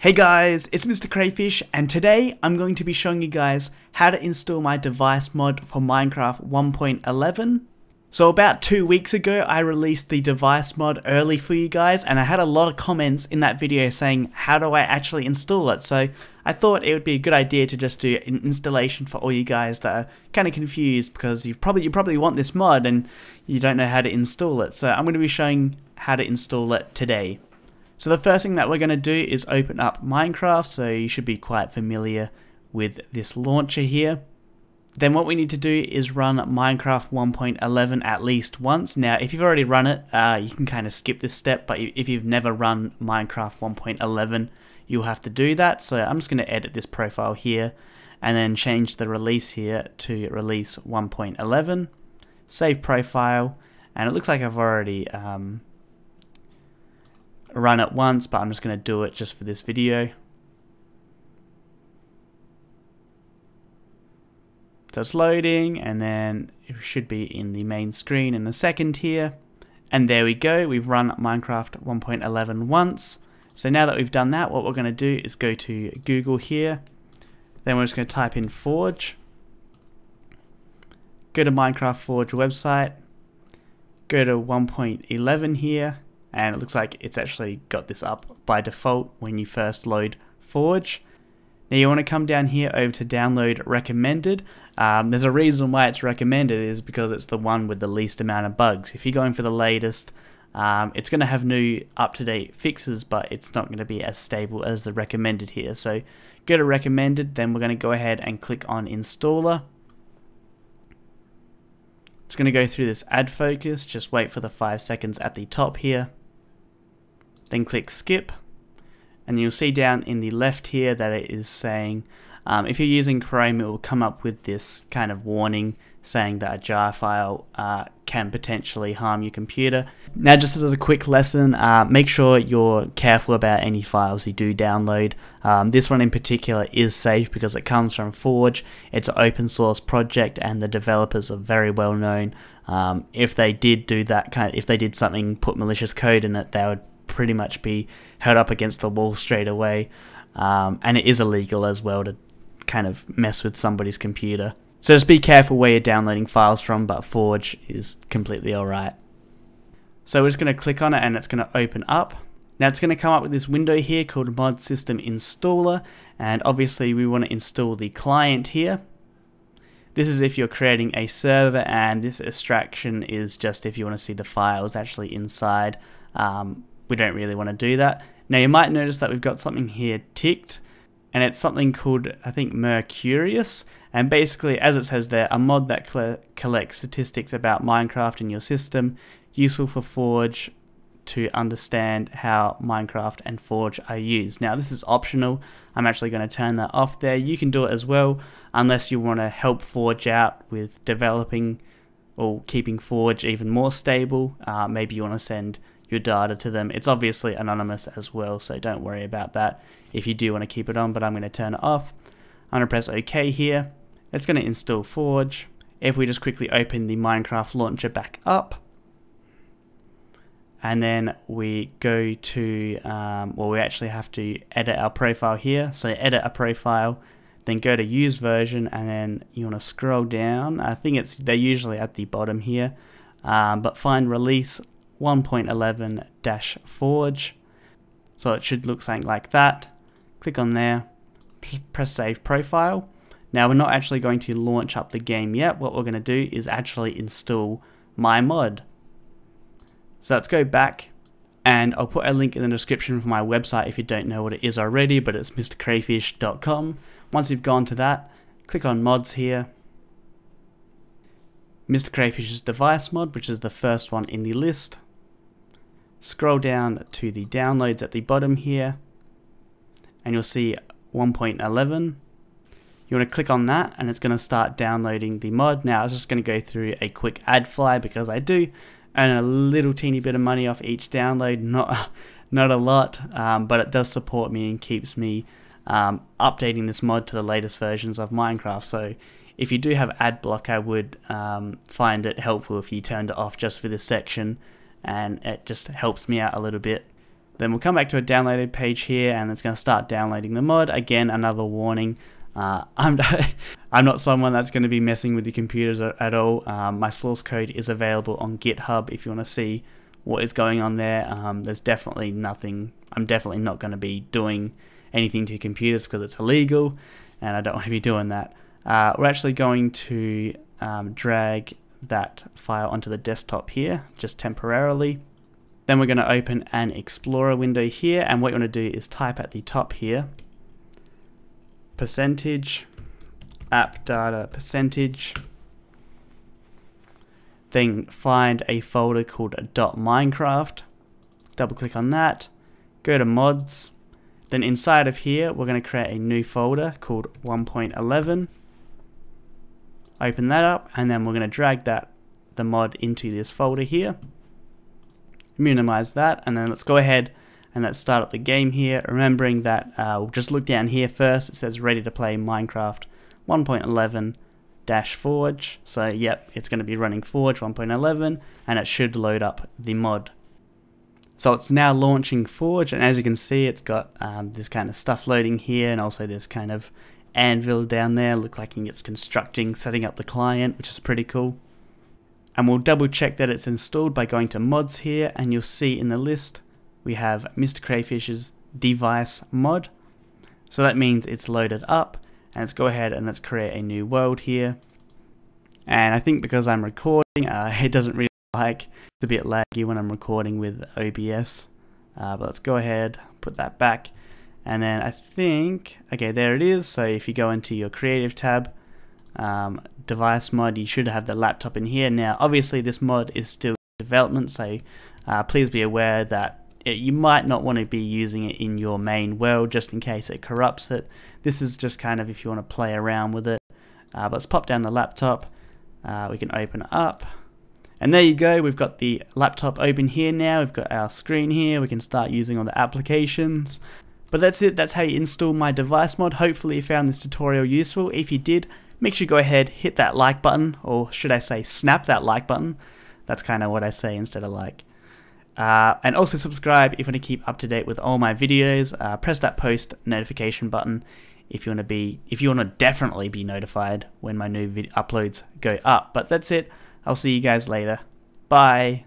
Hey guys, it's Mr. Crayfish and today I'm going to be showing you guys how to install my device mod for Minecraft 1.11. So about two weeks ago I released the device mod early for you guys and I had a lot of comments in that video saying how do I actually install it so I thought it would be a good idea to just do an installation for all you guys that are kind of confused because you probably you probably want this mod and you don't know how to install it so I'm going to be showing how to install it today. So the first thing that we're going to do is open up Minecraft, so you should be quite familiar with this launcher here. Then what we need to do is run Minecraft 1.11 at least once. Now if you've already run it, uh, you can kind of skip this step, but if you've never run Minecraft 1.11, you'll have to do that. So I'm just going to edit this profile here and then change the release here to release 1.11. Save profile, and it looks like I've already um, run it once, but I'm just going to do it just for this video. So it's loading, and then it should be in the main screen in a second here. And there we go, we've run Minecraft 1.11 once. So now that we've done that, what we're going to do is go to Google here. Then we're just going to type in Forge. Go to Minecraft Forge website. Go to 1.11 here and it looks like it's actually got this up by default when you first load Forge. Now you want to come down here over to download recommended. Um, there's a reason why it's recommended is because it's the one with the least amount of bugs. If you're going for the latest, um, it's going to have new up-to-date fixes, but it's not going to be as stable as the recommended here. So go to recommended, then we're going to go ahead and click on installer. It's going to go through this ad focus, just wait for the 5 seconds at the top here then click skip and you'll see down in the left here that it is saying um, if you're using Chrome it will come up with this kind of warning saying that a jar file uh, can potentially harm your computer. Now just as a quick lesson, uh, make sure you're careful about any files you do download. Um, this one in particular is safe because it comes from Forge, it's an open source project and the developers are very well known. Um, if they did do that kind of, if they did something, put malicious code in it, they would pretty much be held up against the wall straight away. Um, and it is illegal as well to kind of mess with somebody's computer. So just be careful where you're downloading files from, but Forge is completely alright. So we're just going to click on it and it's going to open up. Now it's going to come up with this window here called Mod System Installer and obviously we want to install the client here. This is if you're creating a server and this extraction is just if you want to see the files actually inside. Um, we don't really want to do that. Now you might notice that we've got something here ticked and it's something called I think Mercurius and basically as it says there a mod that collects statistics about Minecraft in your system useful for Forge to understand how Minecraft and Forge are used. Now this is optional. I'm actually going to turn that off there. You can do it as well unless you want to help Forge out with developing or keeping Forge even more stable. Uh, maybe you want to send your data to them. It's obviously anonymous as well, so don't worry about that if you do want to keep it on, but I'm going to turn it off. I'm going to press OK here. It's going to install Forge. If we just quickly open the Minecraft launcher back up, and then we go to, um, well, we actually have to edit our profile here. So edit a profile, then go to use version, and then you want to scroll down. I think it's they're usually at the bottom here, um, but find release 1.11-forge. So it should look something like that. Click on there, press save profile. Now we're not actually going to launch up the game yet. What we're going to do is actually install my mod. So let's go back and I'll put a link in the description for my website if you don't know what it is already, but it's mrcrayfish.com. Once you've gone to that, click on mods here Mr. Crayfish's device mod, which is the first one in the list. Scroll down to the downloads at the bottom here and you'll see 1.11. You want to click on that and it's going to start downloading the mod. Now I was just going to go through a quick ad fly because I do earn a little teeny bit of money off each download, not not a lot, um, but it does support me and keeps me um, updating this mod to the latest versions of Minecraft. So if you do have ad block, I would um, find it helpful if you turned it off just for this section and it just helps me out a little bit. Then we'll come back to a downloaded page here and it's going to start downloading the mod. Again, another warning. Uh, I'm, I'm not someone that's going to be messing with your computers at all. Um, my source code is available on GitHub if you want to see what is going on there. Um, there's definitely nothing, I'm definitely not going to be doing anything to computers because it's illegal and I don't want to be doing that. Uh, we're actually going to um, drag that file onto the desktop here just temporarily. Then we're going to open an Explorer window here and what you want to do is type at the top here percentage app data percentage then find a folder called .minecraft double click on that go to mods then inside of here we're going to create a new folder called 1.11 open that up and then we're going to drag that the mod into this folder here. Minimize that and then let's go ahead and let's start up the game here. Remembering that uh, we'll just look down here first. It says ready to play Minecraft 1.11 dash Forge. So yep it's going to be running Forge 1.11 and it should load up the mod. So it's now launching Forge and as you can see it's got um, this kind of stuff loading here and also this kind of anvil down there look like it's constructing setting up the client which is pretty cool and we'll double check that it's installed by going to mods here and you'll see in the list we have Mr. Crayfish's device mod. So that means it's loaded up and let's go ahead and let's create a new world here. And I think because I'm recording, uh, it doesn't really like, it's a bit laggy when I'm recording with OBS. Uh, but let's go ahead, put that back. And then I think, okay, there it is. So if you go into your creative tab, um, device mod, you should have the laptop in here. Now, obviously this mod is still development, so uh, please be aware that it, you might not want to be using it in your main world just in case it corrupts it. This is just kind of if you want to play around with it. Uh, let's pop down the laptop. Uh, we can open up. And there you go, we've got the laptop open here now, we've got our screen here, we can start using all the applications. But that's it, that's how you install my device mod. Hopefully you found this tutorial useful. If you did, make sure you go ahead, hit that like button, or should I say snap that like button. That's kind of what I say instead of like. Uh, and also subscribe if you want to keep up to date with all my videos. Uh, press that post notification button if you want to be if you want to definitely be notified when my new uploads go up. But that's it. I'll see you guys later. Bye.